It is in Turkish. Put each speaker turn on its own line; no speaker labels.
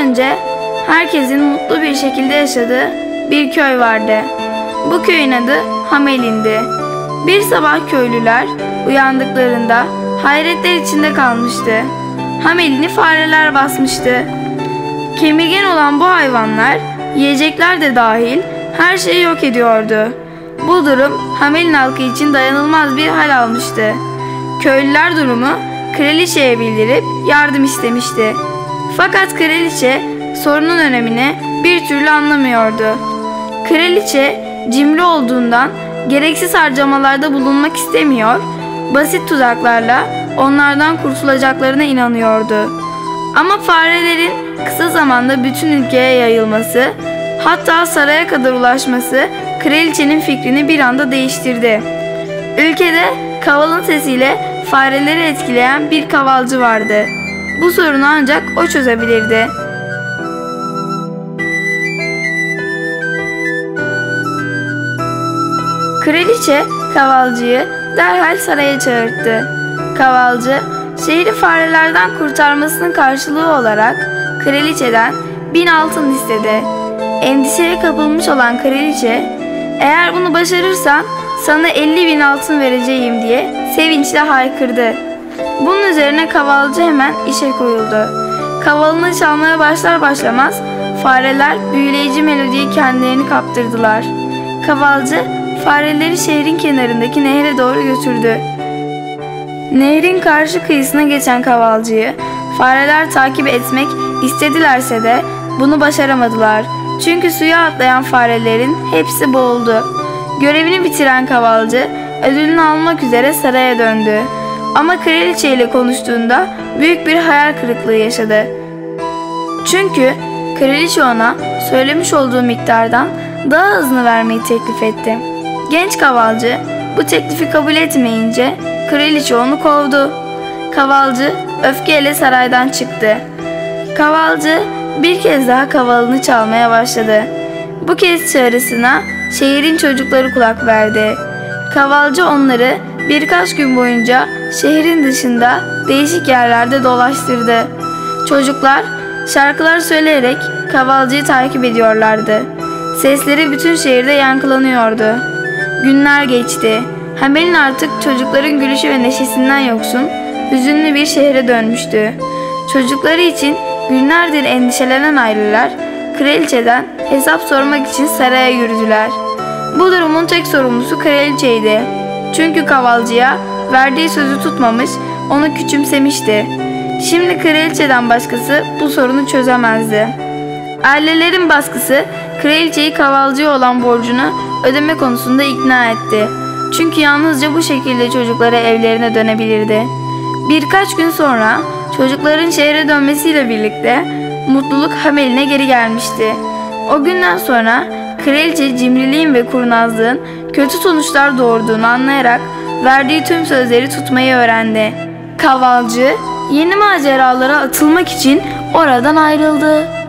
önce herkesin mutlu bir şekilde yaşadığı bir köy vardı. Bu köyün adı Hamelin'di. Bir sabah köylüler uyandıklarında hayretler içinde kalmıştı. Hamelin'i fareler basmıştı. Kemirgen olan bu hayvanlar yiyecekler de dahil her şeyi yok ediyordu. Bu durum Hamelin halkı için dayanılmaz bir hal almıştı. Köylüler durumu kraliçeye bildirip yardım istemişti. Fakat kraliçe sorunun önemini bir türlü anlamıyordu. Kraliçe cimri olduğundan gereksiz harcamalarda bulunmak istemiyor, basit tuzaklarla onlardan kurtulacaklarına inanıyordu. Ama farelerin kısa zamanda bütün ülkeye yayılması, hatta saraya kadar ulaşması kraliçenin fikrini bir anda değiştirdi. Ülkede kavalın sesiyle fareleri etkileyen bir kavalcı vardı. Bu sorunu ancak o çözebilirdi. Kraliçe kavalcıyı derhal saraya çağırttı. Kavalcı şehri farelerden kurtarmasının karşılığı olarak kraliçeden bin altın istedi. Endişeye kapılmış olan kraliçe eğer bunu başarırsan sana 50 bin altın vereceğim diye sevinçle haykırdı. Bunun üzerine kavalcı hemen işe koyuldu. Kavalını çalmaya başlar başlamaz fareler büyüleyici melodiyi kendilerini kaptırdılar. Kavalcı fareleri şehrin kenarındaki nehre doğru götürdü. Nehrin karşı kıyısına geçen kavalcıyı fareler takip etmek istedilerse de bunu başaramadılar. Çünkü suya atlayan farelerin hepsi boğuldu. Görevini bitiren kavalcı ödülünü almak üzere saraya döndü. Ama kraliçe ile konuştuğunda büyük bir hayal kırıklığı yaşadı. Çünkü kraliçe ona söylemiş olduğu miktardan daha hızlı vermeyi teklif etti. Genç kavalcı bu teklifi kabul etmeyince kraliçe onu kovdu. Kavalcı öfkeyle saraydan çıktı. Kavalcı bir kez daha kavalını çalmaya başladı. Bu kez çağrısına şehrin çocukları kulak verdi. Kavalcı onları birkaç gün boyunca şehrin dışında değişik yerlerde dolaştırdı. Çocuklar şarkılar söyleyerek kavalcıyı takip ediyorlardı. Sesleri bütün şehirde yankılanıyordu. Günler geçti. Hamelin artık çocukların gülüşü ve neşesinden yoksun, hüzünlü bir şehre dönmüştü. Çocukları için günlerdir endişelenen aileler kraliçeden hesap sormak için saraya yürüdüler. Bu durumun tek sorumlusu kraliçeydi. Çünkü kavalcıya verdiği sözü tutmamış, onu küçümsemişti. Şimdi kraliçeden başkası bu sorunu çözemezdi. Ailelerin baskısı kraliçeyi kavalcıya olan borcunu ödeme konusunda ikna etti. Çünkü yalnızca bu şekilde çocukları evlerine dönebilirdi. Birkaç gün sonra çocukların şehre dönmesiyle birlikte mutluluk Hamel'ine geri gelmişti. O günden sonra kraliçe cimriliğin ve kurnazlığın kötü sonuçlar doğurduğunu anlayarak verdiği tüm sözleri tutmayı öğrendi. Kavalcı yeni maceralara atılmak için oradan ayrıldı.